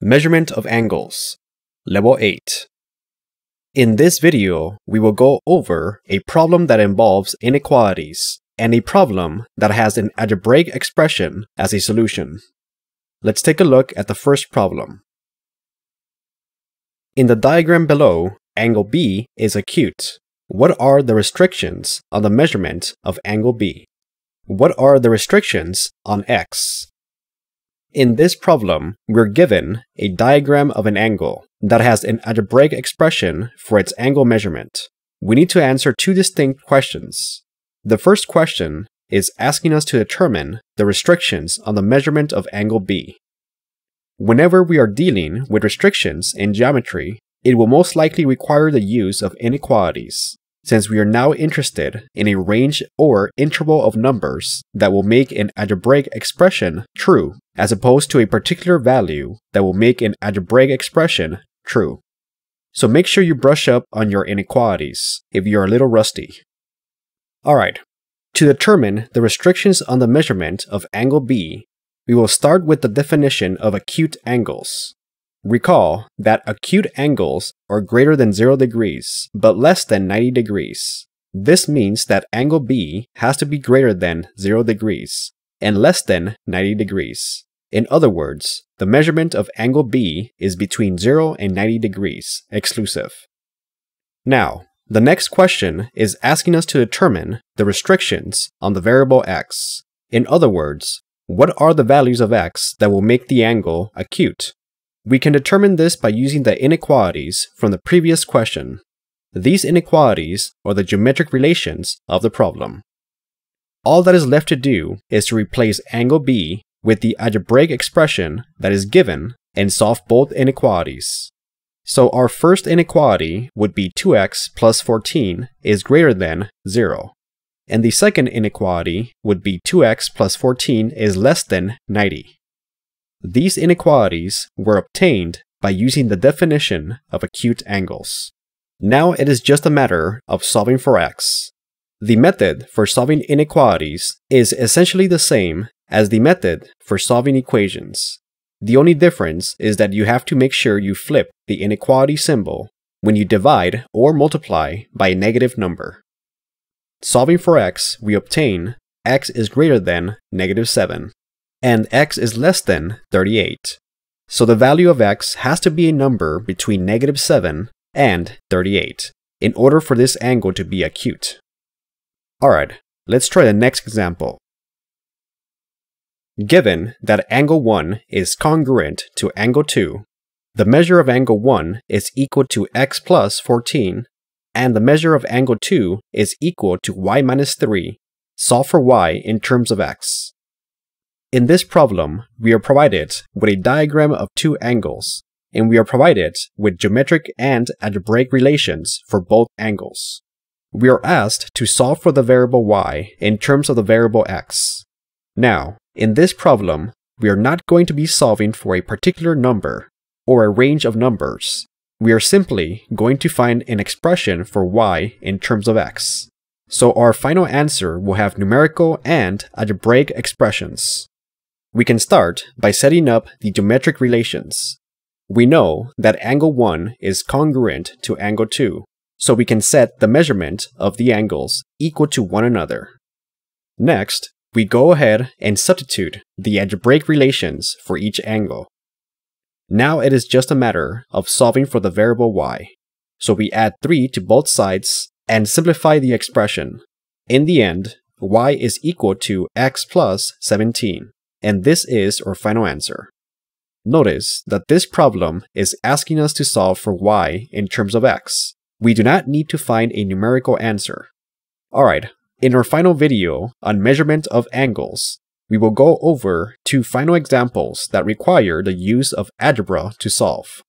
Measurement of angles, Level 8. In this video, we will go over a problem that involves inequalities and a problem that has an algebraic expression as a solution. Let's take a look at the first problem. In the diagram below, angle B is acute. What are the restrictions on the measurement of angle B? What are the restrictions on x? In this problem, we're given a diagram of an angle that has an algebraic expression for its angle measurement. We need to answer two distinct questions. The first question is asking us to determine the restrictions on the measurement of angle B. Whenever we are dealing with restrictions in geometry, it will most likely require the use of inequalities since we are now interested in a range or interval of numbers that will make an algebraic expression true, as opposed to a particular value that will make an algebraic expression true. So make sure you brush up on your inequalities if you're a little rusty. Alright, to determine the restrictions on the measurement of angle B, we will start with the definition of acute angles. Recall that acute angles are greater than 0 degrees, but less than 90 degrees. This means that angle B has to be greater than 0 degrees and less than 90 degrees. In other words, the measurement of angle B is between 0 and 90 degrees, exclusive. Now, the next question is asking us to determine the restrictions on the variable x. In other words, what are the values of x that will make the angle acute? We can determine this by using the inequalities from the previous question. These inequalities are the geometric relations of the problem. All that is left to do is to replace angle B with the algebraic expression that is given and solve both inequalities. So our first inequality would be 2x plus 14 is greater than 0. And the second inequality would be 2x plus 14 is less than 90. These inequalities were obtained by using the definition of acute angles. Now it is just a matter of solving for x. The method for solving inequalities is essentially the same as the method for solving equations. The only difference is that you have to make sure you flip the inequality symbol when you divide or multiply by a negative number. Solving for x, we obtain x is greater than negative 7 and x is less than 38. So the value of x has to be a number between negative 7 and 38 in order for this angle to be acute. Alright, let's try the next example. Given that angle 1 is congruent to angle 2, the measure of angle 1 is equal to x plus 14, and the measure of angle 2 is equal to y minus 3, solve for y in terms of x. In this problem, we are provided with a diagram of two angles, and we are provided with geometric and algebraic relations for both angles. We are asked to solve for the variable y in terms of the variable x. Now, in this problem, we are not going to be solving for a particular number or a range of numbers. We are simply going to find an expression for y in terms of x. So our final answer will have numerical and algebraic expressions. We can start by setting up the geometric relations. We know that angle 1 is congruent to angle 2, so we can set the measurement of the angles equal to one another. Next, we go ahead and substitute the algebraic relations for each angle. Now it is just a matter of solving for the variable y. So we add 3 to both sides and simplify the expression. In the end, y is equal to x plus 17 and this is our final answer. Notice that this problem is asking us to solve for y in terms of x. We do not need to find a numerical answer. Alright, in our final video on measurement of angles, we will go over two final examples that require the use of algebra to solve.